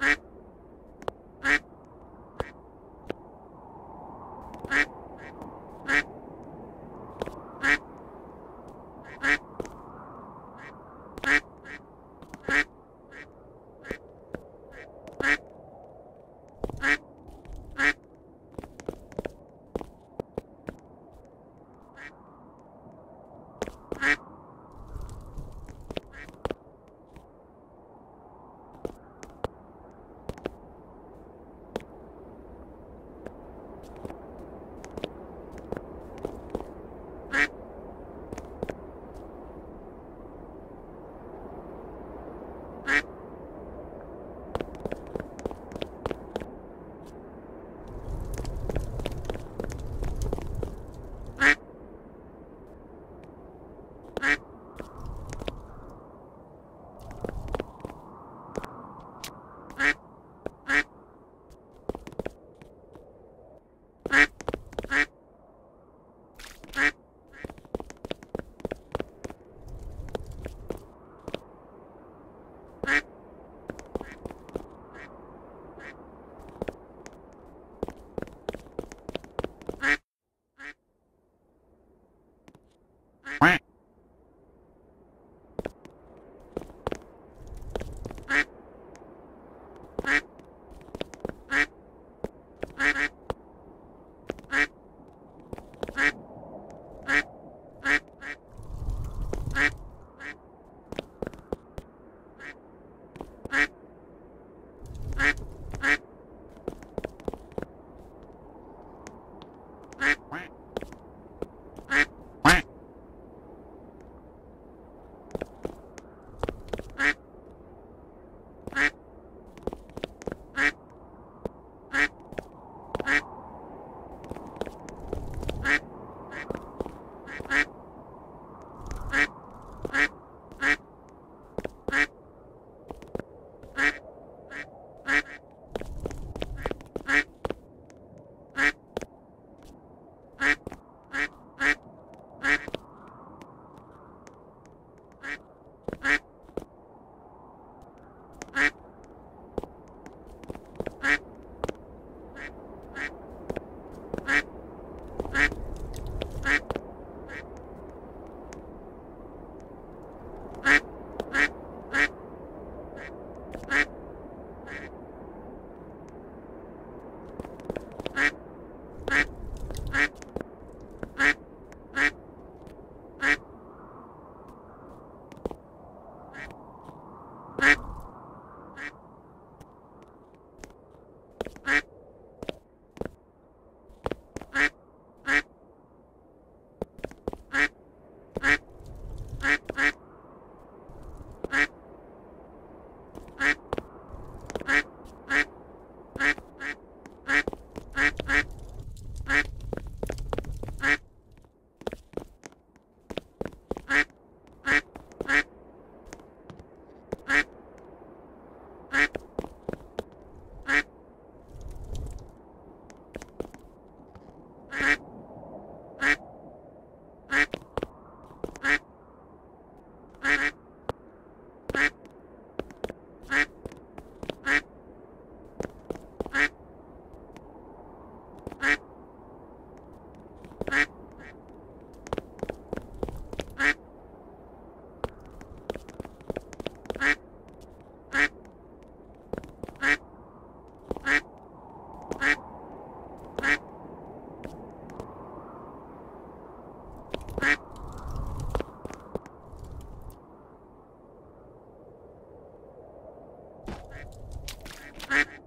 Bye. Thank you.